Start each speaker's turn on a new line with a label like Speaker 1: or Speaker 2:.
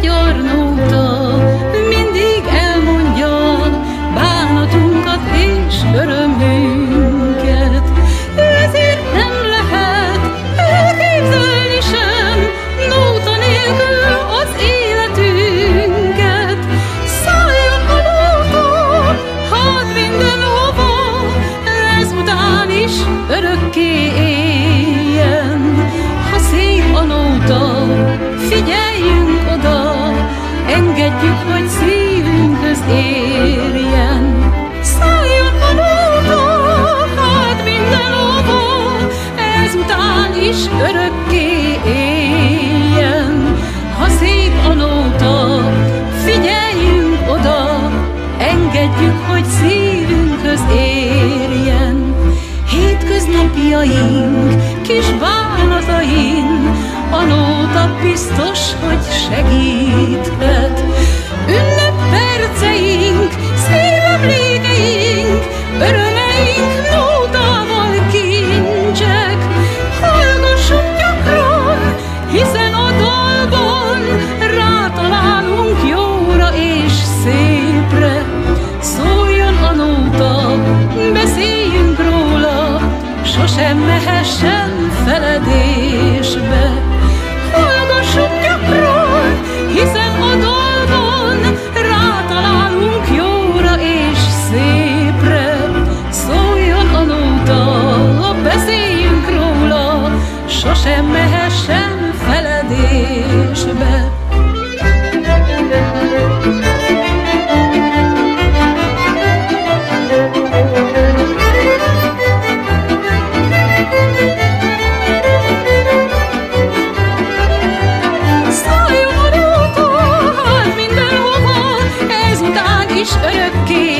Speaker 1: gyarnóta mindig elmondja bánatunkat és örömet. Engedjük, hogy szívünkhöz érjen. Szálljon a nóta, hát minden óva, ezután is örökké éljen. Ha szép a oda, engedjük, hogy szívünkhöz érjen. Hétköznapjaink, kis bánataink, a nóta biztos, hogy segíthet. sosem mehessen feledésbe. Hallgassunk gyakran, hiszen a dalban rátalálunk jóra és szépre. Szóljon a nóta, beszéljünk róla, sosem mehessen feledésbe. is örökké.